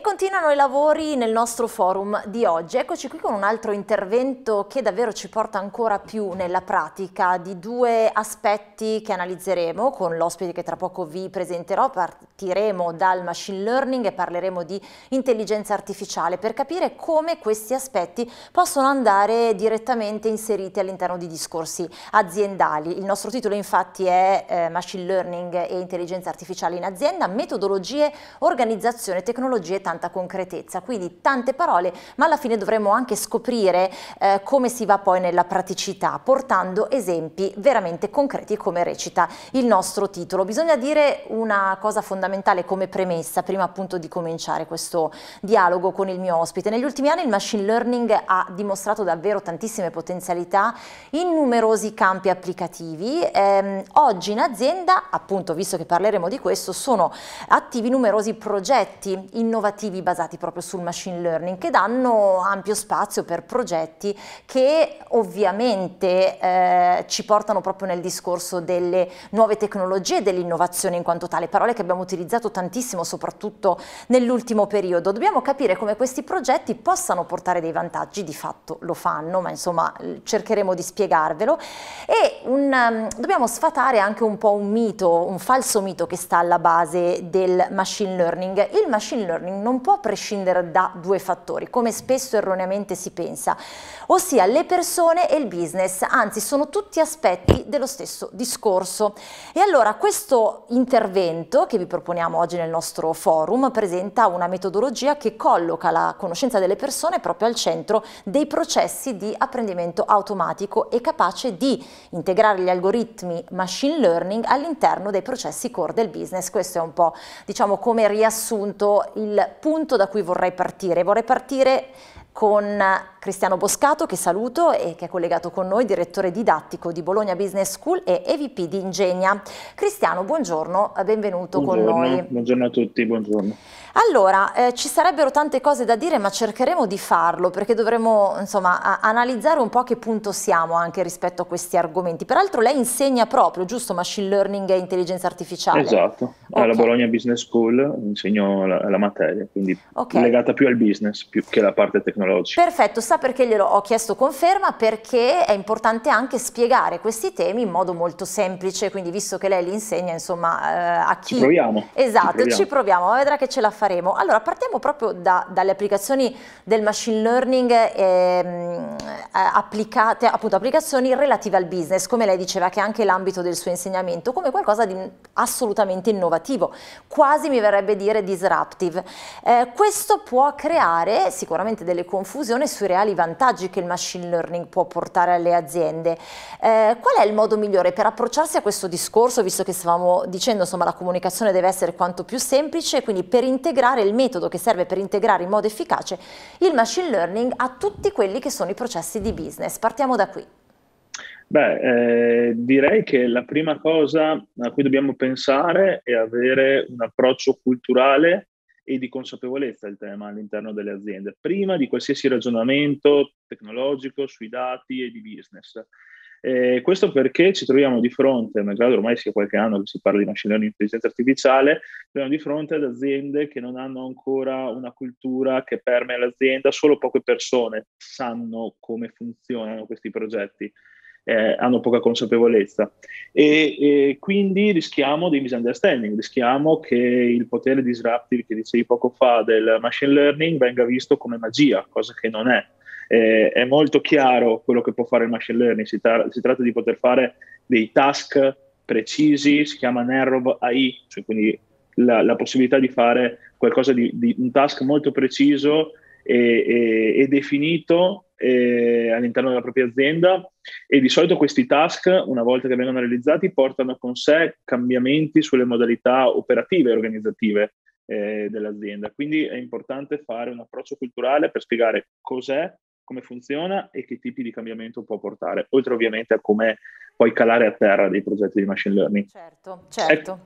E continuano i lavori nel nostro forum di oggi. Eccoci qui con un altro intervento che davvero ci porta ancora più nella pratica di due aspetti che analizzeremo con l'ospite che tra poco vi presenterò. Partiremo dal machine learning e parleremo di intelligenza artificiale per capire come questi aspetti possono andare direttamente inseriti all'interno di discorsi aziendali. Il nostro titolo infatti è eh, Machine learning e intelligenza artificiale in azienda, metodologie, organizzazione, tecnologie tanta concretezza, quindi tante parole, ma alla fine dovremo anche scoprire eh, come si va poi nella praticità, portando esempi veramente concreti come recita il nostro titolo. Bisogna dire una cosa fondamentale come premessa, prima appunto di cominciare questo dialogo con il mio ospite. Negli ultimi anni il machine learning ha dimostrato davvero tantissime potenzialità in numerosi campi applicativi. Eh, oggi in azienda, appunto visto che parleremo di questo, sono attivi numerosi progetti innovativi innovativi basati proprio sul machine learning che danno ampio spazio per progetti che ovviamente eh, ci portano proprio nel discorso delle nuove tecnologie e dell'innovazione in quanto tale, parole che abbiamo utilizzato tantissimo soprattutto nell'ultimo periodo. Dobbiamo capire come questi progetti possano portare dei vantaggi, di fatto lo fanno, ma insomma cercheremo di spiegarvelo e un, um, dobbiamo sfatare anche un po' un mito, un falso mito che sta alla base del machine learning. Il machine learning non può prescindere da due fattori, come spesso erroneamente si pensa, ossia le persone e il business, anzi sono tutti aspetti dello stesso discorso. E allora questo intervento che vi proponiamo oggi nel nostro forum presenta una metodologia che colloca la conoscenza delle persone proprio al centro dei processi di apprendimento automatico e capace di integrare gli algoritmi machine learning all'interno dei processi core del business. Questo è un po' diciamo come riassunto il punto da cui vorrei partire. Vorrei partire con Cristiano Boscato che saluto e che è collegato con noi, direttore didattico di Bologna Business School e EVP di Ingegna. Cristiano, buongiorno, benvenuto buongiorno, con noi. Buongiorno a tutti, buongiorno. Allora, eh, ci sarebbero tante cose da dire, ma cercheremo di farlo perché dovremo insomma, analizzare un po' a che punto siamo anche rispetto a questi argomenti. Peraltro lei insegna proprio, giusto, machine learning e intelligenza artificiale? Esatto, okay. alla Bologna Business School insegno la, la materia, quindi okay. legata più al business più che alla parte tecnologica. Perfetto, sa perché glielo ho chiesto conferma? Perché è importante anche spiegare questi temi in modo molto semplice, quindi visto che lei li insegna, insomma, eh, a chi... Ci proviamo. Esatto, ci proviamo, ci proviamo vedrà che ce la faremo. Allora, partiamo proprio da, dalle applicazioni del machine learning ehm, eh, applicate, appunto applicazioni relative al business, come lei diceva che è anche l'ambito del suo insegnamento, come qualcosa di assolutamente innovativo, quasi mi verrebbe dire disruptive. Eh, questo può creare sicuramente delle confusioni sui reali vantaggi che il machine learning può portare alle aziende. Eh, qual è il modo migliore per approcciarsi a questo discorso, visto che stavamo dicendo insomma la comunicazione deve essere quanto più semplice, quindi per integrare il il metodo che serve per integrare in modo efficace il machine learning a tutti quelli che sono i processi di business. Partiamo da qui. Beh, eh, direi che la prima cosa a cui dobbiamo pensare è avere un approccio culturale e di consapevolezza del tema all'interno delle aziende, prima di qualsiasi ragionamento tecnologico sui dati e di business. Eh, questo perché ci troviamo di fronte, malgrado ormai sia qualche anno che si parla di machine learning e intelligenza artificiale, troviamo di fronte ad aziende che non hanno ancora una cultura che permea l'azienda, solo poche persone sanno come funzionano questi progetti. Eh, hanno poca consapevolezza e, e, quindi rischiamo di misunderstanding, rischiamo che il potere disruptive che dicevi poco fa del machine learning venga visto come magia, cosa che non è eh, è molto chiaro quello che può fare il machine learning, si, tra- si, tratta di poter fare dei task precisi, si chiama narrow AI, cioè quindi la, la possibilità di fare qualcosa di, di, un task molto preciso e, e, e definito eh, all'interno della propria azienda e di solito questi task, una volta che vengono realizzati, portano con sé cambiamenti sulle modalità operative e organizzative eh, dell'azienda. Quindi è importante fare un approccio culturale per spiegare cos'è come funziona e che tipi di cambiamento può portare, oltre ovviamente a come poi calare a terra dei progetti di machine learning. Certo, certo. Ecco,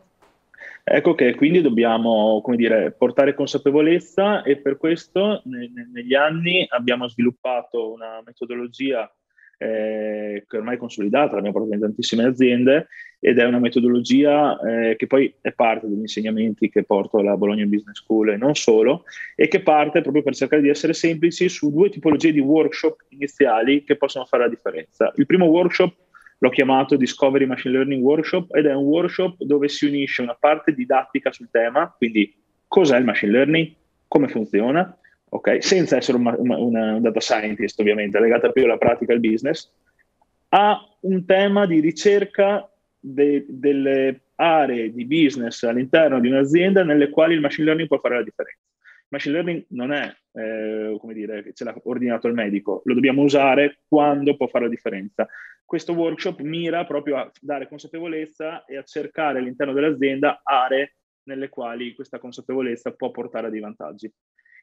ecco che quindi dobbiamo, come dire, portare consapevolezza e per questo ne, ne, negli anni abbiamo sviluppato una metodologia eh, che ormai è consolidata, l'abbiamo portata in tantissime aziende ed è una metodologia eh, che poi è parte degli insegnamenti che porto alla Bologna Business School e non solo, e che parte proprio per cercare di essere semplici su due tipologie di workshop iniziali che possono fare la differenza. Il primo workshop l'ho chiamato Discovery Machine Learning Workshop ed è un workshop dove si unisce una parte didattica sul tema, quindi cos'è il machine learning, come funziona, okay? senza essere una, una, un data scientist ovviamente, legata più alla pratica e al business, a un tema di ricerca de, delle aree di business all'interno di un'azienda nelle quali il machine learning può fare la differenza. Il machine learning non è, eh, come dire, ce l'ha ordinato il medico, lo dobbiamo usare quando può fare la differenza. Questo workshop mira proprio a dare consapevolezza e a cercare all'interno dell'azienda aree nelle quali questa consapevolezza può portare dei vantaggi.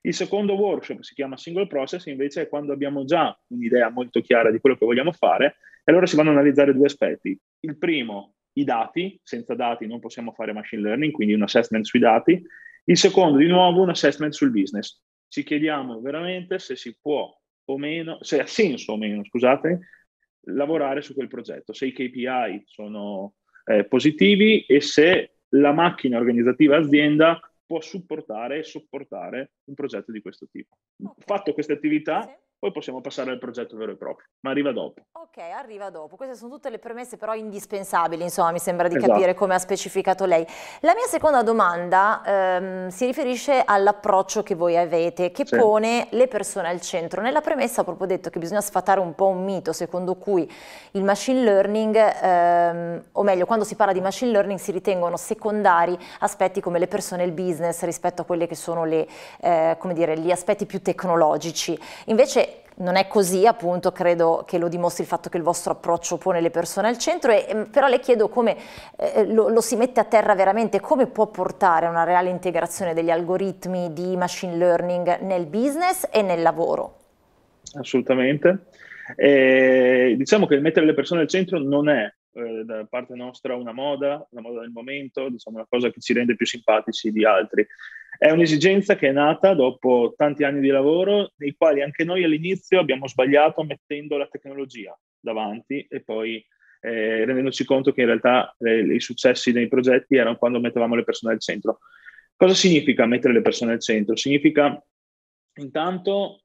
Il secondo workshop si chiama single process, invece è quando abbiamo già un'idea molto chiara di quello che vogliamo fare e allora si vanno a analizzare due aspetti. Il primo, i dati, senza dati non possiamo fare machine learning, quindi un assessment sui dati. Il secondo, di nuovo, un assessment sul business. Ci chiediamo veramente se si può o meno, se ha senso o meno, scusate, lavorare su quel progetto, se i KPI sono eh, positivi e se la macchina organizzativa azienda può supportare e sopportare un progetto di questo tipo. Okay. Fatto queste attività, poi possiamo passare al progetto vero e proprio, ma arriva dopo. Ok, arriva dopo. Queste sono tutte le premesse però indispensabili, insomma, mi sembra di esatto. capire come ha specificato lei. La mia seconda domanda ehm, si riferisce all'approccio che voi avete, che sì. pone le persone al centro. Nella premessa ho proprio detto che bisogna sfatare un po' un mito secondo cui il machine learning, ehm, o meglio, quando si parla di machine learning si ritengono secondari aspetti come le persone e il business rispetto a quelli che sono le, eh, dire, gli aspetti più tecnologici. Invece non è così, appunto, credo che lo dimostri il fatto che il vostro approccio pone le persone al centro, e, ehm, però le chiedo come eh, lo, lo, si mette a terra veramente, come può portare a una reale integrazione degli algoritmi di machine learning nel business e nel lavoro. Assolutamente. Eh, diciamo che mettere le persone al centro non è eh, da parte nostra una moda, una moda del momento, diciamo una cosa che ci rende più simpatici di altri. È un'esigenza che è nata dopo tanti anni di lavoro, nei quali anche noi all'inizio abbiamo sbagliato mettendo la tecnologia davanti e poi eh, rendendoci conto che in realtà eh, i successi dei progetti erano quando mettevamo le persone al centro. Cosa significa mettere le persone al centro? Significa intanto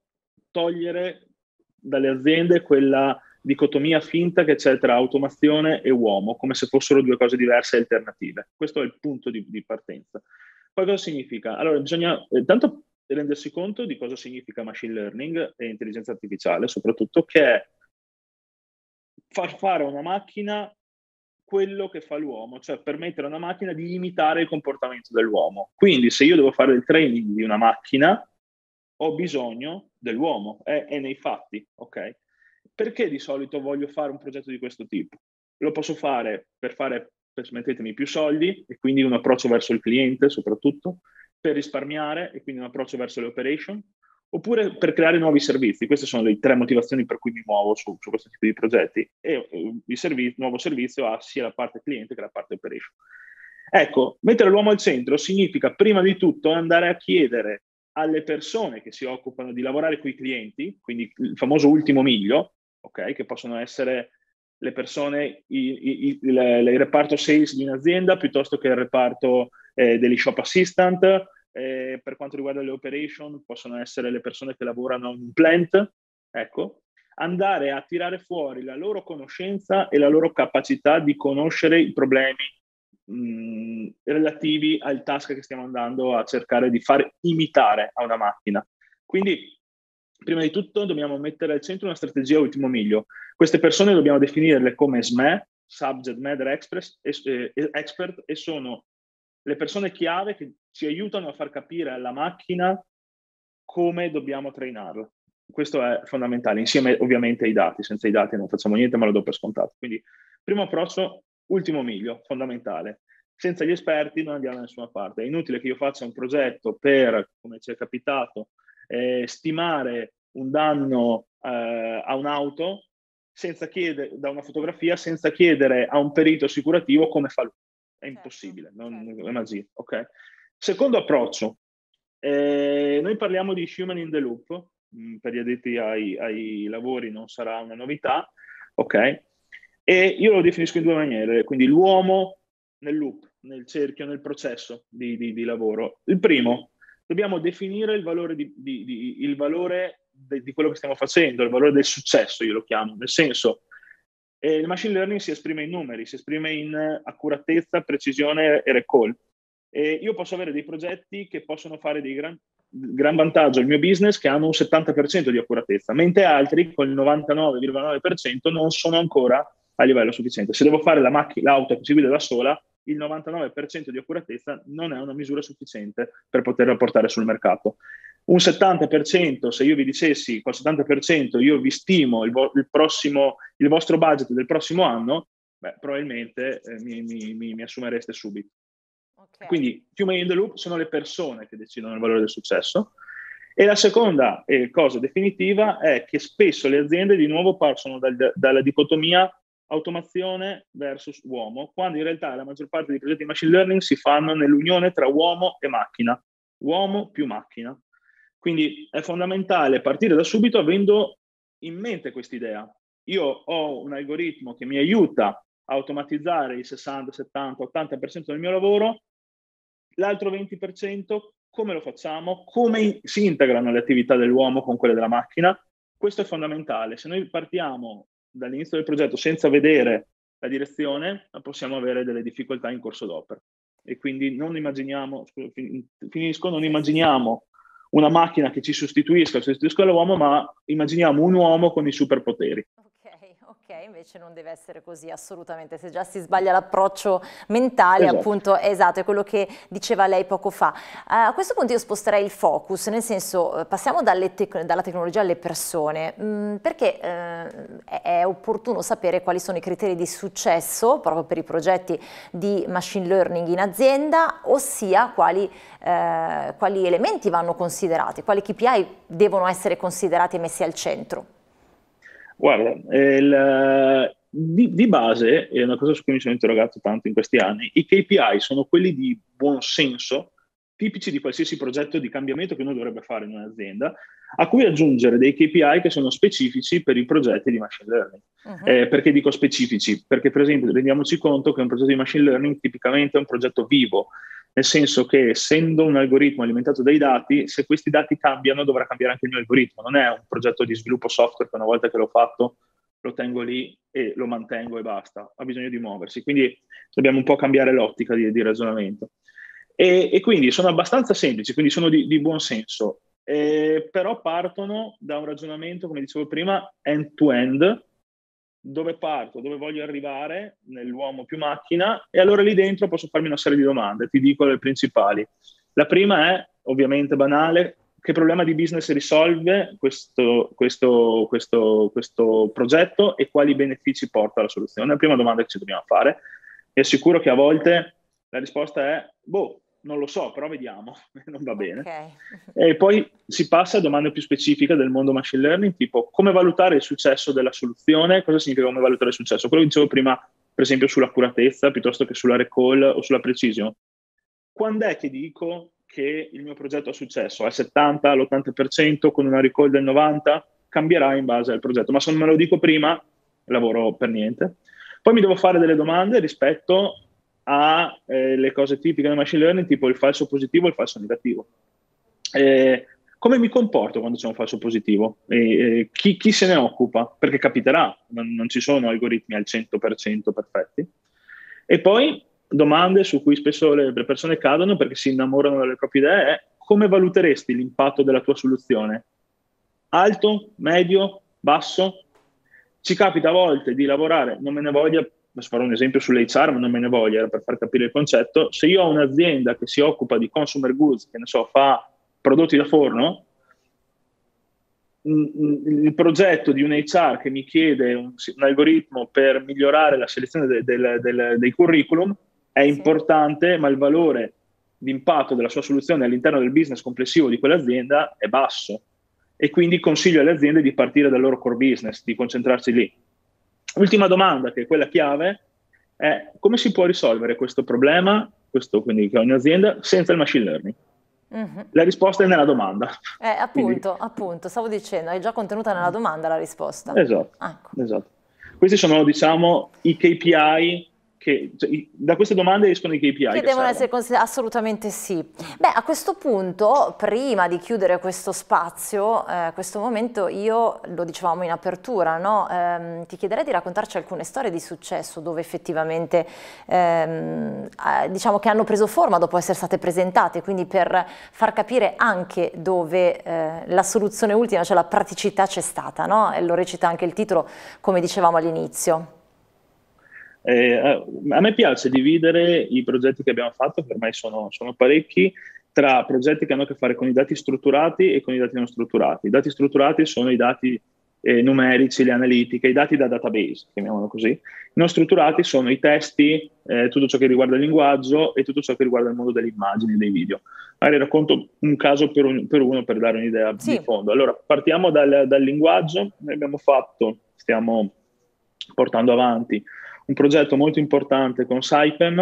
togliere dalle aziende quella dicotomia finta che c'è tra automazione e uomo, come se fossero due cose diverse e alternative. Questo è il punto di, di partenza. Poi cosa significa? Allora, bisogna eh, rendersi conto di cosa significa machine learning e intelligenza artificiale, soprattutto che è far fare a una macchina quello che fa l'uomo, cioè permettere a una macchina di imitare il comportamento dell'uomo. Quindi se io devo fare il training di una macchina, ho bisogno dell'uomo, è, è nei fatti, ok? Perché di solito voglio fare un progetto di questo tipo? Lo posso fare per fare, permettetemi, più soldi e quindi un approccio verso il cliente soprattutto, per risparmiare e quindi un approccio verso le operation, oppure per creare nuovi servizi. Queste sono le tre motivazioni per cui mi muovo su, su questo tipo di progetti. E eh, il servizio, nuovo servizio ha sia la parte cliente che la parte operation. Ecco, mettere l'uomo al centro significa prima di tutto andare a chiedere alle persone che si occupano di lavorare con i clienti, quindi il famoso ultimo miglio, okay? che possono essere le persone, i, i, il, il, reparto sales di un'azienda piuttosto che il reparto eh, degli shop assistant. Eh, per quanto riguarda le operation, possono essere le persone che lavorano in un plant. Ecco, andare a tirare fuori la loro conoscenza e la loro capacità di conoscere i problemi mh, relativi al task che stiamo andando a cercare di fare imitare a una macchina. Quindi prima di tutto dobbiamo mettere al centro una strategia ultimo miglio. Queste persone dobbiamo definirle come SME, Subject Matter Express, eh, Expert, e sono le persone chiave che ci aiutano a far capire alla macchina come dobbiamo trainarla. Questo è fondamentale, insieme ovviamente ai dati. Senza i dati non facciamo niente, ma lo do per scontato. Quindi, primo approccio, ultimo miglio, fondamentale. Senza gli esperti non andiamo da nessuna parte. È inutile che io faccia un progetto per, come ci è capitato, eh, stimare un danno eh, a un'auto senza chiedere, da una fotografia senza chiedere a un perito assicurativo come fa lui. È certo, impossibile, non certo. è magia. Okay? Secondo approccio, eh, noi parliamo di human in the loop, mh, per gli addetti ai, ai, lavori non sarà una novità, ok? E io lo definisco in due maniere, quindi l'uomo nel loop, nel cerchio, nel processo di, di, di lavoro. Il primo, dobbiamo definire il valore, di, il valore di quello che stiamo facendo, il valore del successo, io lo chiamo, nel senso, eh, il machine learning si esprime in numeri, si esprime in accuratezza, precisione e recall. E io posso avere dei progetti che possono fare dei gran, gran vantaggio al mio business che hanno un 70% di accuratezza, mentre altri con il 99,9% non sono ancora a livello sufficiente. Se devo fare la macchina, l'auto che si guida da sola, il 99% di accuratezza non è una misura sufficiente per poterla portare sul mercato. Un 70%, se io vi dicessi col 70% io vi stimo il, vo- il, prossimo, il vostro budget del prossimo anno, beh, probabilmente eh, mi, mi, mi, mi, assumereste subito. Okay. Quindi, human in the loop sono le persone che decidono il valore del successo. E la seconda eh, cosa definitiva è che spesso le aziende di nuovo partono dal, dalla dicotomia automazione versus uomo, quando in realtà la maggior parte dei progetti di machine learning si fanno nell'unione tra uomo e macchina, uomo più macchina. Quindi è fondamentale partire da subito avendo in mente quest'idea. Io ho un algoritmo che mi aiuta a automatizzare il 60, 70, 80% del mio lavoro, l'altro 20% come lo facciamo, come si integrano le attività dell'uomo con quelle della macchina. Questo è fondamentale. Se noi partiamo dall'inizio del progetto senza vedere la direzione, possiamo avere delle difficoltà in corso d'opera. E quindi non immaginiamo, finisco, non immaginiamo una macchina che ci sostituisca, sostituisca l'uomo, ma immaginiamo un uomo con i superpoteri. Ok, invece non deve essere così assolutamente, se già si sbaglia l'approccio mentale, esatto. appunto, esatto, è quello che diceva lei poco fa. Uh, a questo punto io sposterei il focus, nel senso passiamo tec dalla tecnologia alle persone, mh, mm, perché uh, è, opportuno sapere quali sono i criteri di successo proprio per i progetti di machine learning in azienda, ossia quali, uh, quali elementi vanno considerati, quali KPI devono essere considerati e messi al centro. Guarda, il, di, di, base, è una cosa su cui mi sono interrogato tanto in questi anni, i KPI sono quelli di buon senso, tipici di qualsiasi progetto di cambiamento che uno dovrebbe fare in un'azienda, a cui aggiungere dei KPI che sono specifici per i progetti di machine learning. Uh-huh. Eh, perché dico specifici? Perché per esempio rendiamoci conto che un progetto di machine learning tipicamente è un progetto vivo, nel senso che essendo un algoritmo alimentato dai dati, se questi dati cambiano dovrà cambiare anche il mio algoritmo, non è un progetto di sviluppo software che una volta che l'ho fatto lo tengo lì e lo mantengo e basta, ha bisogno di muoversi, quindi dobbiamo un po' cambiare l'ottica di, di ragionamento. E, e, quindi sono abbastanza semplici, quindi sono di, di buon senso, eh, però partono da un ragionamento, come dicevo prima, end-to-end, dove parto, dove voglio arrivare nell'uomo più macchina e allora lì dentro posso farmi una serie di domande, ti dico le principali. La prima è, ovviamente banale, che problema di business risolve questo, questo, questo, questo progetto e quali benefici porta la soluzione? È la prima domanda che ci dobbiamo fare. E assicuro che a volte la risposta è, boh, non lo so, però vediamo, non va bene. Okay. E poi si passa a domande più specifiche del mondo machine learning, tipo come valutare il successo della soluzione, cosa significa come valutare il successo? Quello che dicevo prima, per esempio, sull'accuratezza piuttosto che sulla recall o sulla precision. Quando è che dico che il mio progetto ha successo? Al 70, all'80%, con una recall del 90%? Cambierà in base al progetto, ma se non me lo dico prima, lavoro per niente. Poi mi devo fare delle domande rispetto alle eh, cose tipiche del machine learning, tipo il falso positivo e il falso negativo. Eh, come mi comporto quando c'è un falso positivo? Eh, chi, chi, se ne occupa? Perché capiterà, non, non, ci sono algoritmi al 100% perfetti. E poi domande su cui spesso le, le persone cadono perché si innamorano delle proprie idee è come valuteresti l'impatto della tua soluzione? Alto, medio, basso? Ci capita a volte di lavorare, non me ne voglia adesso farò un esempio sull'HR, ma non me ne voglio, era per far capire il concetto, se io ho un'azienda che si occupa di consumer goods, che ne so, fa prodotti da forno, il progetto di un HR che mi chiede un, un algoritmo per migliorare la selezione de, de, de, dei curriculum è sì. importante, ma il valore di impatto della sua soluzione all'interno del business complessivo di quell'azienda è basso. E quindi consiglio alle aziende di partire dal loro core business, di concentrarsi lì. Ultima domanda, che è quella chiave, è come si può risolvere questo problema, questo quindi che ha un'azienda, senza il machine learning? Mm-hmm. La risposta è nella domanda. Eh, appunto, Quindi... appunto, stavo dicendo, è già contenuta nella domanda la risposta. Esatto, ecco. esatto. Questi sono, diciamo, i KPI che cioè, da queste domande escono i KPI. Che, che devono essere considerati, assolutamente sì. Beh, a questo punto, prima di chiudere questo spazio, eh, questo momento, io lo dicevamo in apertura, no? eh, ti chiederei di raccontarci alcune storie di successo dove effettivamente ehm, eh, diciamo che hanno preso forma dopo essere state presentate, quindi per far capire anche dove eh, la soluzione ultima, cioè la praticità c'è stata, no? E lo recita anche il titolo, come dicevamo all'inizio. Eh, a me piace dividere i progetti che abbiamo fatto, che ormai sono, sono, parecchi, tra progetti che hanno a che fare con i dati strutturati e con i dati non strutturati. I dati strutturati sono i dati eh, numerici, le analitiche, i dati da database, chiamiamolo così. I non strutturati sono i testi, eh, tutto ciò che riguarda il linguaggio e tutto ciò che riguarda il mondo delle immagini e dei video. Magari racconto un caso per, un, per uno per dare un'idea sì. di fondo. Allora, partiamo dal, dal linguaggio. Noi abbiamo fatto, stiamo portando avanti un progetto molto importante con Saipem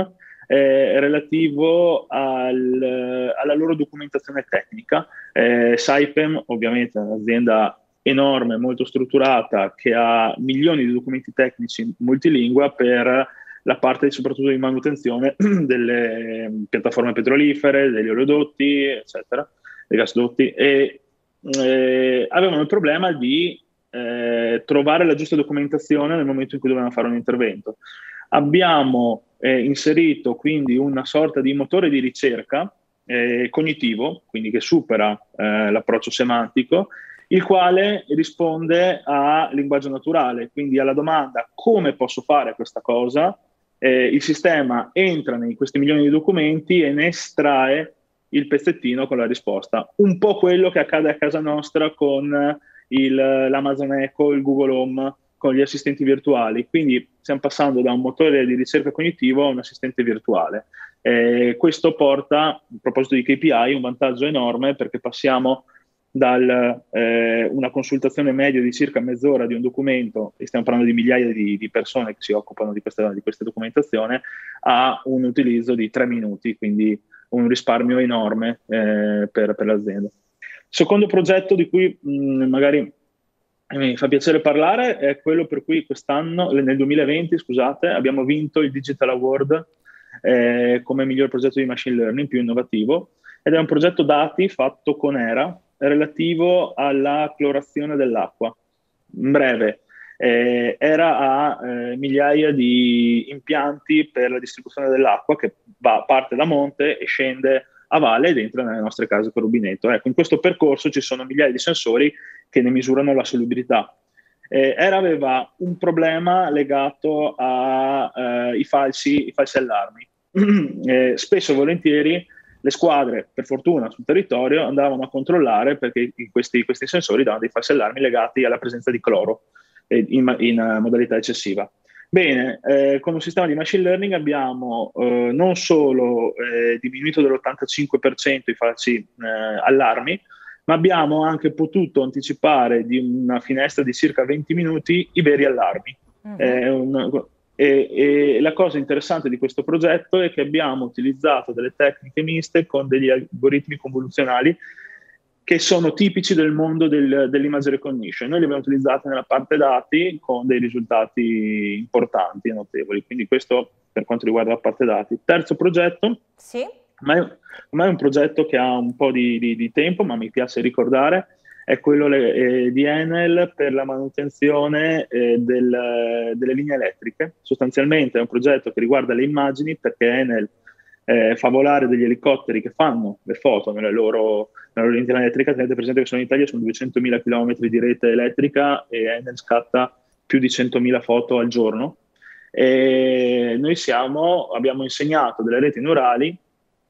eh, relativo al, alla loro documentazione tecnica. Eh, Saipem ovviamente è un'azienda enorme, molto strutturata, che ha milioni di documenti tecnici multilingua per la parte soprattutto di manutenzione delle piattaforme petrolifere, degli oleodotti, eccetera, dei gasdotti, e eh, avevano il problema di eh, trovare la giusta documentazione nel momento in cui dovevano fare un intervento. Abbiamo eh, inserito quindi una sorta di motore di ricerca eh, cognitivo, quindi che supera eh, l'approccio semantico, il quale risponde a linguaggio naturale, quindi alla domanda come posso fare questa cosa, eh, il sistema entra in questi milioni di documenti e ne estrae il pezzettino con la risposta. Un po' quello che accade a casa nostra con il, l'Amazon Echo, il Google Home con gli assistenti virtuali. Quindi stiamo passando da un motore di ricerca cognitivo a un assistente virtuale. Eh, questo porta, a proposito di KPI, un vantaggio enorme perché passiamo da eh, una consultazione media di circa mezz'ora di un documento, e stiamo parlando di migliaia di, di persone che si occupano di questa, di questa, documentazione, a un utilizzo di tre minuti, quindi un risparmio enorme eh, per, per l'azienda. Secondo progetto di cui mh, mm, magari mi fa piacere parlare è quello per cui quest'anno, nel 2020, scusate, abbiamo vinto il Digital Award eh, come miglior progetto di machine learning più innovativo ed è un progetto dati fatto con ERA relativo alla clorazione dell'acqua. In breve, eh, ERA ha eh, migliaia di impianti per la distribuzione dell'acqua che va, parte da monte e scende a valle ed entra nelle nostre case per rubinetto. Ecco, in questo percorso ci sono migliaia di sensori che ne misurano la solubilità. Eh, ERA aveva un problema legato ai eh, falsi, falsi, allarmi. eh, spesso e volentieri le squadre, per fortuna sul territorio, andavano a controllare perché questi, questi sensori davano dei falsi allarmi legati alla presenza di cloro eh, in, in uh, modalità eccessiva. Bene, eh, con un sistema di machine learning abbiamo eh, non solo eh, diminuito dell'85% i falsi eh, allarmi, ma abbiamo anche potuto anticipare di una finestra di circa 20 minuti i veri allarmi. Uh-huh. Un, e, e, la cosa interessante di questo progetto è che abbiamo utilizzato delle tecniche miste con degli algoritmi convoluzionali che sono tipici del mondo del, dell'image recognition. Noi li abbiamo utilizzati nella parte dati con dei risultati importanti e notevoli, quindi questo per quanto riguarda la parte dati. Terzo progetto, sì. ma è, ma è un progetto che ha un po' di, di, di tempo, ma mi piace ricordare, è quello eh, di Enel per la manutenzione eh, del, delle linee elettriche. Sostanzialmente è un progetto che riguarda le immagini perché Enel eh, fa volare degli elicotteri che fanno le foto nelle loro, nella loro linea elettrica. Tenete presente che sono in Italia, sono 200.000 km di rete elettrica e Enel scatta più di 100.000 foto al giorno. E noi siamo, abbiamo insegnato delle reti neurali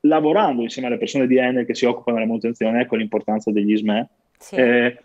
lavorando insieme alle persone di Enel che si occupano della manutenzione, ecco l'importanza degli SME. Sì. Eh,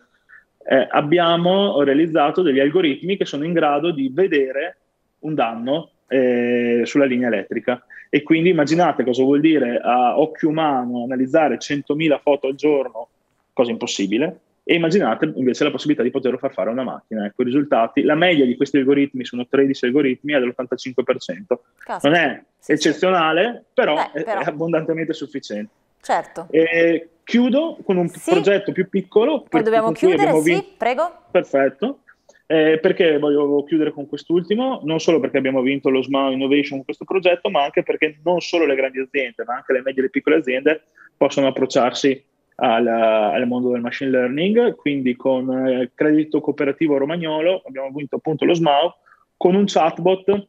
eh, abbiamo realizzato degli algoritmi che sono in grado di vedere un danno eh, sulla linea elettrica. E quindi immaginate cosa vuol dire a occhio umano analizzare 100.000 foto al giorno, cosa impossibile, e immaginate invece la possibilità di poterlo far fare a una macchina. Ecco, i risultati, la media di questi algoritmi sono 13 algoritmi, è dell'85%. Caspita. Non è eccezionale, però, Beh, però, è abbondantemente sufficiente. Certo. E chiudo con un sì. progetto più piccolo. Poi dobbiamo chiudere, sì, prego. Perfetto. Eh, perché voglio chiudere con quest'ultimo? Non solo perché abbiamo vinto lo SMAO Innovation con questo progetto, ma anche perché non solo le grandi aziende, ma anche le medie e le piccole aziende possono approcciarsi al, al mondo del machine learning. Quindi con eh, Credito Cooperativo Romagnolo abbiamo vinto appunto lo SMAO con un chatbot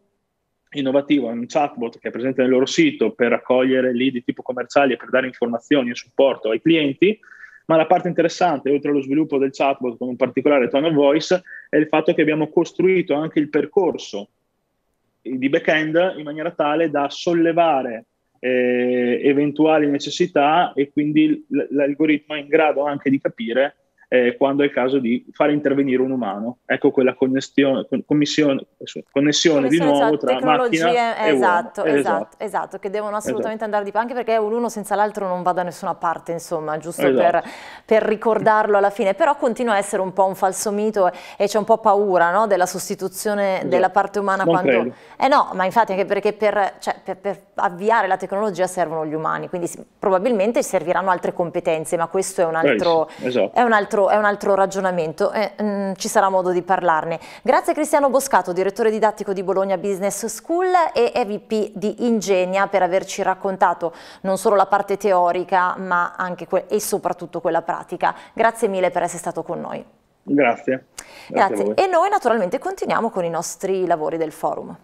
innovativo, un chatbot che è presente nel loro sito per raccogliere lead di tipo commerciali e per dare informazioni e supporto ai clienti, ma la parte interessante, oltre allo sviluppo del chatbot con un particolare tone of voice, è il fatto che abbiamo costruito anche il percorso di back-end in maniera tale da sollevare eh, eventuali necessità e quindi l'algoritmo è in grado anche di capire eh, quando è il caso di fare intervenire un umano. Ecco quella connessione, connessione, connessione di nuovo tra macchina e esatto, uomo. Esatto, esatto, che devono assolutamente esatto. andare di anche perché l'uno senza l'altro non va da nessuna parte, insomma, giusto per, esatto. per, ricordarlo alla fine. Però continua a essere un po' un falso mito e c'è un po' paura no? della sostituzione esatto. della parte umana non quando... Credo. Eh no, ma infatti anche perché per, cioè, per, per avviare la tecnologia servono gli umani, quindi probabilmente serviranno altre competenze, ma questo è un altro, esatto. è un altro altro, è un altro ragionamento e mm, ci sarà modo di parlarne. Grazie Cristiano Boscato, direttore didattico di Bologna Business School e EVP di Ingenia per averci raccontato non solo la parte teorica ma anche e soprattutto quella pratica. Grazie mille per essere stato con noi. Grazie. Grazie. Grazie. E noi naturalmente continuiamo con i nostri lavori del forum.